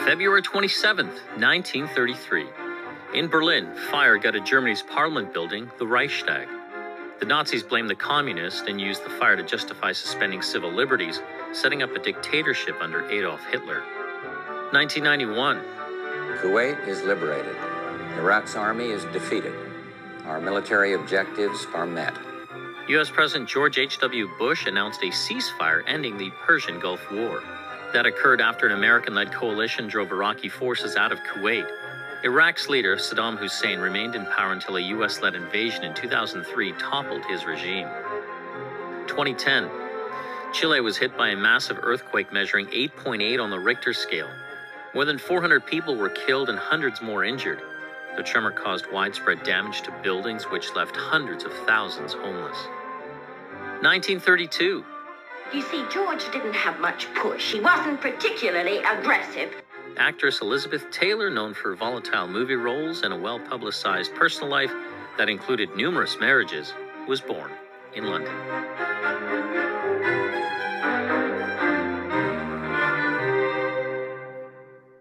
February 27, 1933. In Berlin, fire gutted Germany's parliament building, the Reichstag. The Nazis blamed the communists and used the fire to justify suspending civil liberties, setting up a dictatorship under Adolf Hitler. 1991. Kuwait is liberated. Iraq's army is defeated. Our military objectives are met. U.S. President George H.W. Bush announced a ceasefire ending the Persian Gulf War. That occurred after an American led coalition drove Iraqi forces out of Kuwait. Iraq's leader, Saddam Hussein, remained in power until a U.S. led invasion in 2003 toppled his regime. 2010. Chile was hit by a massive earthquake measuring 8.8 on the Richter scale. More than 400 people were killed and hundreds more injured. The tremor caused widespread damage to buildings, which left hundreds of thousands homeless. 1932. You see, George didn't have much push. He wasn't particularly aggressive. Actress Elizabeth Taylor, known for volatile movie roles and a well publicized personal life that included numerous marriages, was born in London.